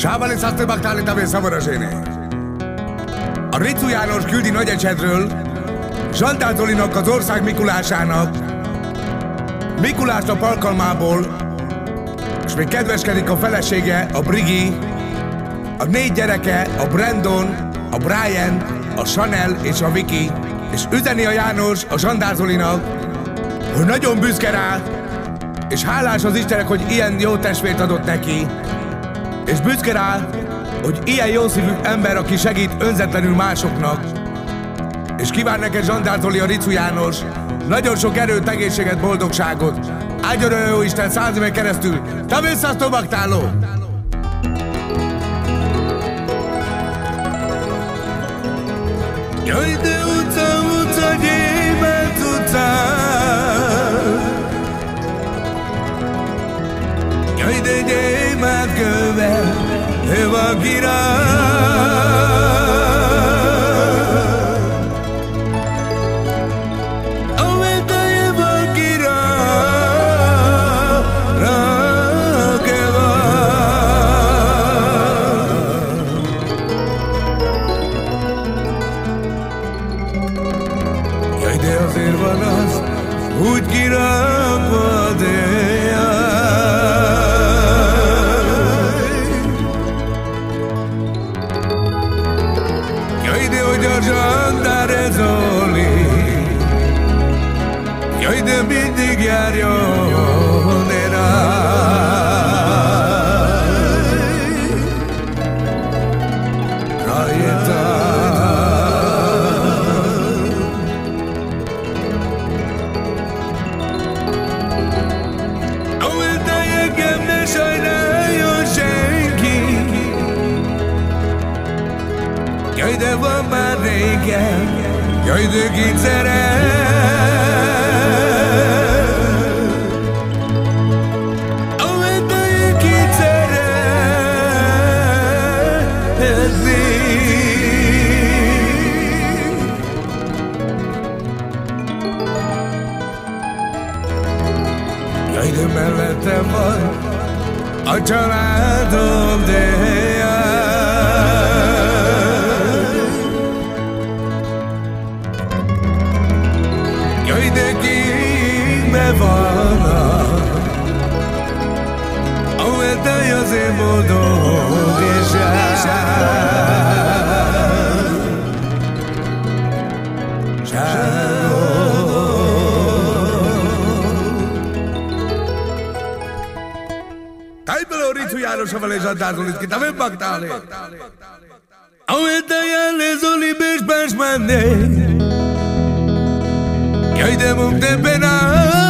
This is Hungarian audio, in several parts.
Sávali szasztőbak tállítavé szavaraséné. A Ricu János küldi Nagyecsedről Zsantál Zolinak az ország Mikulásának Mikulásnap alkalmából és még kedveskedik a felesége, a Brigi, a négy gyereke, a Brandon, a Brian, a Chanel és a Vicky, és üzeni a János a Zsandár Zolinak, hogy nagyon büszke rá, és hálás az Istenek, hogy ilyen jó testvért adott neki, és büszke rá, hogy ilyen jó szívű ember, aki segít önzetlenül másoknak, és kíván neked Zsandár Zoli a Ricu János, nagyon sok erőt, egészséget, boldogságot. Áldjon jó Isten száz éve keresztül. Te visszasztobaktáló! Jaj, de utca, utca, get up Jaj, de kit szeret Ahol de kit szeretni Jaj, de a családom, de azért boldog és Tajbelo Ricu János Aval és Addázol, ki nem bagtáli. Ahol jelen Zoli Bésbás menné, Jaj, de munk de pena,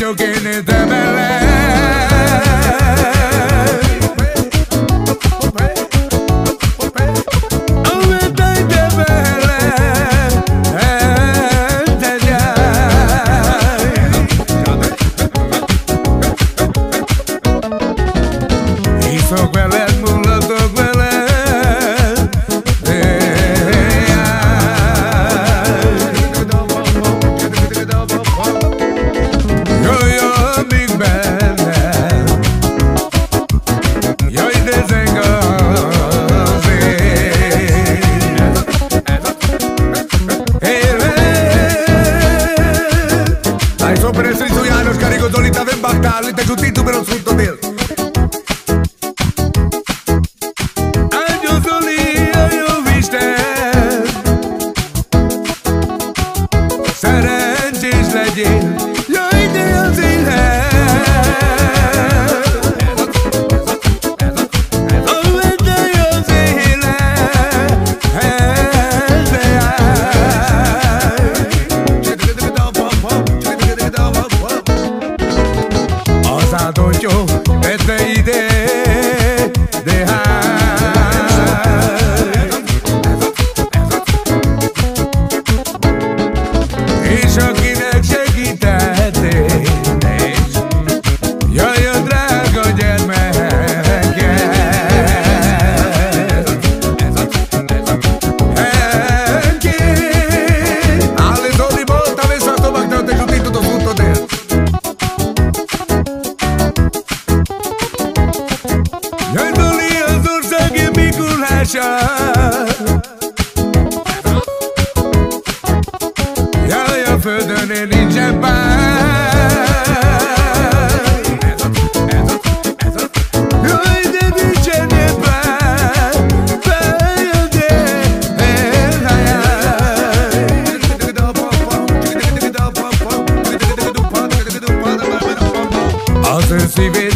Eu de te nem. Göreli cebel Öyle bir cenebe Böyle her hayal Hazır sivi